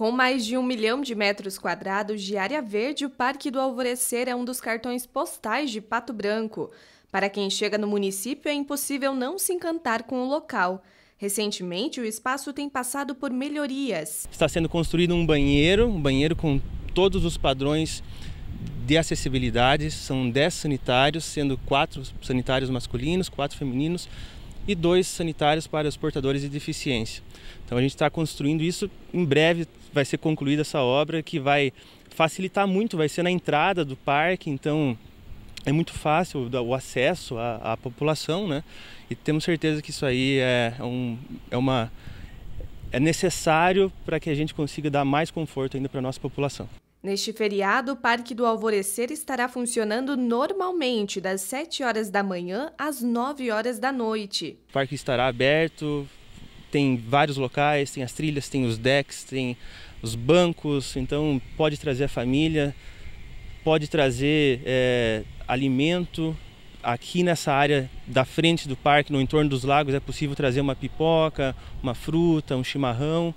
Com mais de um milhão de metros quadrados de área verde, o Parque do Alvorecer é um dos cartões postais de Pato Branco. Para quem chega no município, é impossível não se encantar com o local. Recentemente, o espaço tem passado por melhorias. Está sendo construído um banheiro, um banheiro com todos os padrões de acessibilidade. São 10 sanitários, sendo quatro sanitários masculinos, quatro femininos e dois sanitários para os portadores de deficiência. Então a gente está construindo isso. Em breve vai ser concluída essa obra que vai facilitar muito, vai ser na entrada do parque, então é muito fácil o acesso à, à população, né? E temos certeza que isso aí é, um, é uma é necessário para que a gente consiga dar mais conforto ainda para a nossa população. Neste feriado, o Parque do Alvorecer estará funcionando normalmente das 7 horas da manhã às 9 horas da noite. O parque estará aberto, tem vários locais, tem as trilhas, tem os decks, tem os bancos, então pode trazer a família, pode trazer é, alimento. Aqui nessa área da frente do parque, no entorno dos lagos, é possível trazer uma pipoca, uma fruta, um chimarrão.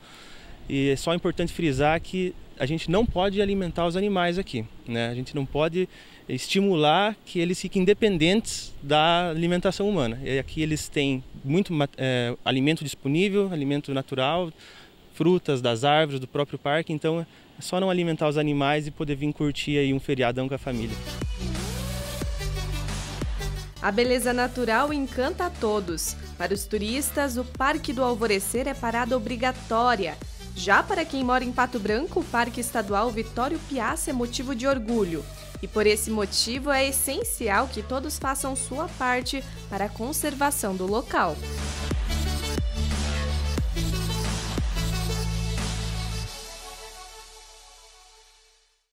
E é só importante frisar que a gente não pode alimentar os animais aqui, né? A gente não pode estimular que eles fiquem independentes da alimentação humana. E aqui eles têm muito é, alimento disponível, alimento natural, frutas das árvores do próprio parque, então é só não alimentar os animais e poder vir curtir aí um feriadão com a família. A beleza natural encanta a todos. Para os turistas, o Parque do Alvorecer é parada obrigatória. Já para quem mora em Pato Branco, o Parque Estadual Vitório Piazza é motivo de orgulho. E por esse motivo é essencial que todos façam sua parte para a conservação do local.